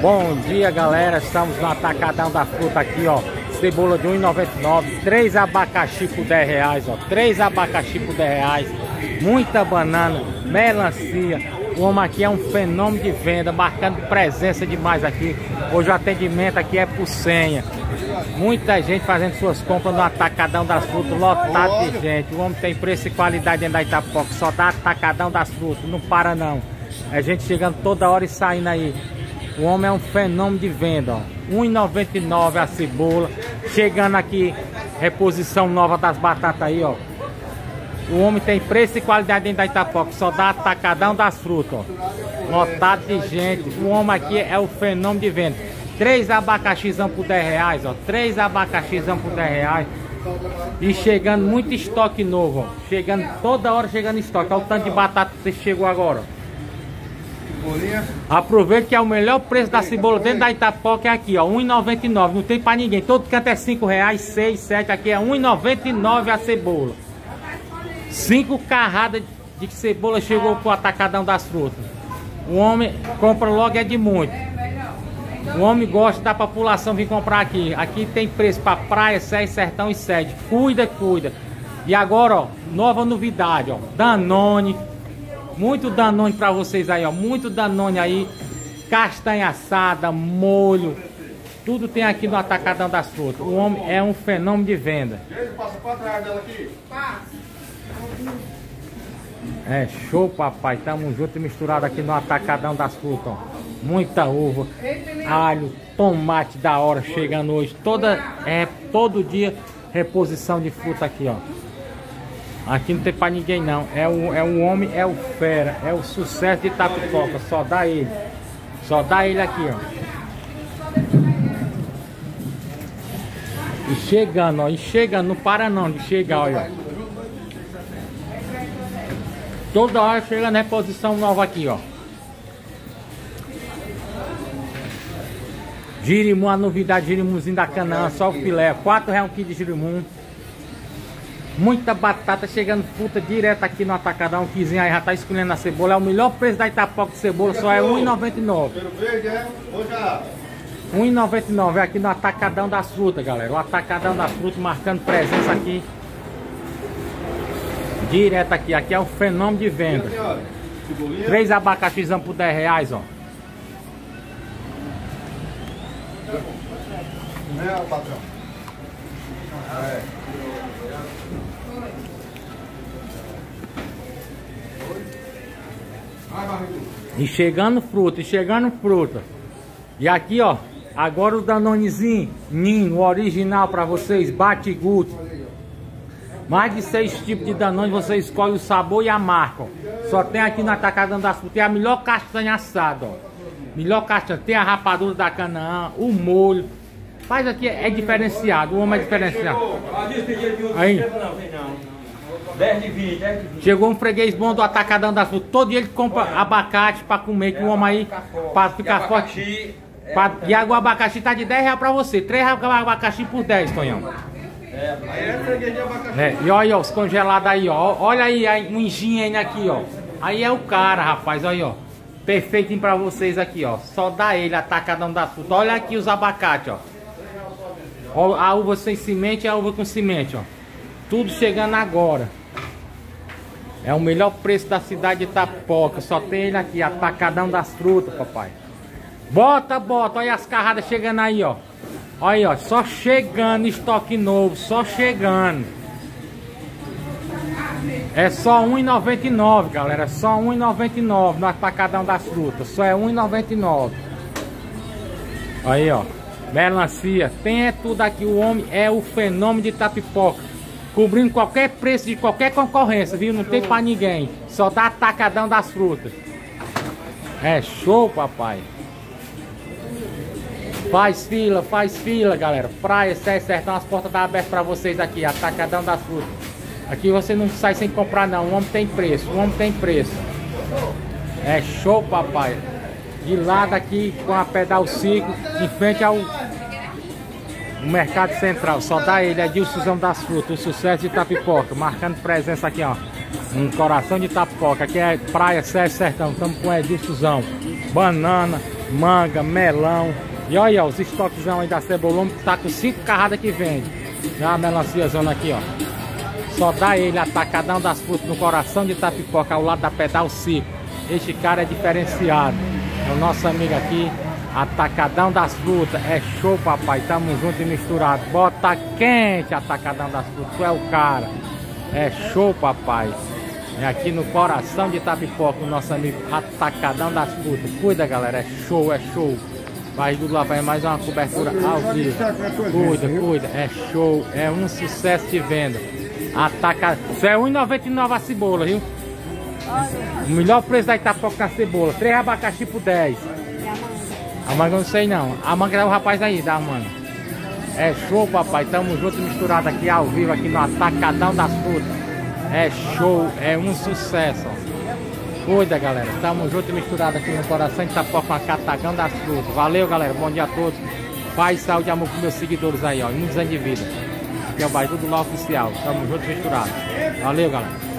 Bom dia galera, estamos no Atacadão da Fruta aqui ó. Cebola de 1,99 Três abacaxi por 10 reais ó. Três abacaxi por 10 reais. Muita banana, melancia. O homem aqui é um fenômeno de venda Marcando presença demais aqui. Hoje o atendimento aqui é por senha. Muita gente fazendo suas compras no Atacadão das Frutas Lotado de gente. O homem tem preço e qualidade dentro da Itapoca Só dá Atacadão das Frutas, não para não. É gente chegando toda hora e saindo aí o homem é um fenômeno de venda, ó. 1,99 a cebola. Chegando aqui, reposição nova das batatas aí, ó. O homem tem preço e qualidade dentro da Itapoca, só dá atacadão das frutas, ó. Lotado de gente. O homem aqui é o fenômeno de venda. Três abacaxizão por 10 reais, ó. Três abacaxizão por 10 reais. E chegando muito estoque novo, ó. Chegando toda hora chegando estoque. Olha o tanto de batata que você chegou agora, ó. Aproveite que é o melhor preço da cebola dentro da Itapoca é aqui, ó, 1,99. Não tem pra ninguém. Todo canto é 5 reais, 6, 7. Aqui é 1,99 a cebola. Cinco carradas de cebola chegou pro atacadão das frutas. O homem compra logo é de muito. O homem gosta da população vir comprar aqui. Aqui tem preço para praia, sede, sertão e sede. Cuida, cuida. E agora, ó, nova novidade, ó. Danone, muito Danone pra vocês aí, ó. Muito Danone aí. Castanha assada, molho. Tudo tem aqui no Atacadão das Frutas. O homem é um fenômeno de venda. Passa pra trás dela aqui. É show, papai. Tamo junto e misturado aqui no Atacadão das Frutas, ó. Muita uva, alho, tomate da hora chegando hoje. Toda, é, todo dia reposição de fruta aqui, ó. Aqui não tem pra ninguém não. É o, é o homem, é o fera, é o sucesso de Itapipoca. Só dá ele. Só dá ele aqui, ó. E chegando, ó. E chegando, não para não de chegar, olha. Toda hora chega na reposição nova aqui, ó. Girimum, a novidade, girimuzinho da Canaã, só o filé. 4 reais um quilo de girimum. Muita batata chegando fruta direto aqui no atacadão. Quizinho aí já tá escolhendo a cebola. É o melhor preço da Itapoca de cebola, só é R$1,99. 1,99 é aqui no Atacadão das Frutas, galera. O Atacadão das Frutas marcando presença aqui. Direto aqui. Aqui é um fenômeno de venda. Três abacaxizão por 10 reais, ó. É, patrão. É. E chegando fruta, e chegando fruta. E aqui, ó, agora o Danonezinho, Ninho, o original para vocês, bate guto. Mais de seis tipos de Danone, você escolhe o sabor e a marca. Ó. Só tem aqui na Atacadão das Frutas, tem a melhor castanha assada, ó. Melhor castanha, tem a rapadura da Canaã, o molho. Faz aqui, é diferenciado, o homem é diferenciado. Aí. 10 de 20, 10 de 20. Chegou um freguês bom do Atacadão das Frutas. Todo dia ele compra abacate pra comer, que o homem aí, pra ficar forte. Pra, e agora o abacaxi tá de 10 reais pra você. 3 reais abacaxi por 10, Tonhão. É, aí é freguês de abacaxi. É, e olha, ó, os congelados aí, ó. Olha aí, aí um engenho aqui, ó. Aí é o cara, rapaz, olha aí, ó. Perfeitinho pra vocês aqui, ó. Só dá ele, Atacadão das Frutas. Olha aqui os abacates, ó. ó. A uva sem semente e a uva com semente, ó. Tudo chegando agora. É o melhor preço da cidade de Itapoca. Só tem ele aqui, atacadão das frutas, papai. Bota, bota. Olha as carradas chegando aí, ó. Olha ó. Só chegando estoque novo. Só chegando. É só R$1,99, galera. É só R$1,99 no atacadão das frutas. Só é R$1,99. Aí, ó. Melancia. Tem é tudo aqui. O homem é o fenômeno de Tapipoca cobrindo qualquer preço de qualquer concorrência, viu? Não tem pra ninguém. Só dá atacadão das frutas. É show, papai. Faz fila, faz fila, galera. Praia, Sé, Sertão, as portas estão abertas pra vocês aqui. Atacadão das frutas. Aqui você não sai sem comprar, não. O homem tem preço, o homem tem preço. É show, papai. De lado aqui com a pedal ciclo, em frente ao o Mercado Central, só dá ele, é Dilson das Frutas, o sucesso de Tapipoca, marcando presença aqui, ó. Um coração de Tapipoca, aqui é Praia Sérgio Sertão, estamos com Edilson, banana, manga, melão. E olha, ó, os estoquezão aí da que tá com cinco carradas que vende. Já a melancia zona aqui, ó. Só dá ele atacadão das frutas no coração de Tapipoca, ao lado da Pedal Cico. Este cara é diferenciado. É o nosso amigo aqui, Atacadão das frutas. É show, papai. Tamo junto e misturado. Bota quente, Atacadão das frutas. Tu é o cara. É show, papai. É aqui no coração de Tapipoca, o nosso amigo Atacadão das frutas. Cuida, galera. É show, é show. Vai do lá, vai mais uma cobertura ao vivo. Cuida, cuida. É show. É um sucesso de venda. Ataca. Isso é R$1,99 a cebola, viu? O melhor preço da Itapoca na cebola. 3 abacaxi por 10. A manga eu não sei não. A manga é o rapaz aí, da manga. É show, papai. Tamo junto misturado aqui ao vivo, aqui no Atacadão das Frutas. É show, é um sucesso. Cuida, galera. Tamo junto misturado aqui no coração de Itapoca, Atacadão das Frutas. Valeu, galera. Bom dia a todos. Paz, saúde e amor com meus seguidores aí, ó. Anos de vida. Aqui é o Baidu do Lá Oficial. Tamo junto misturado. Valeu, galera.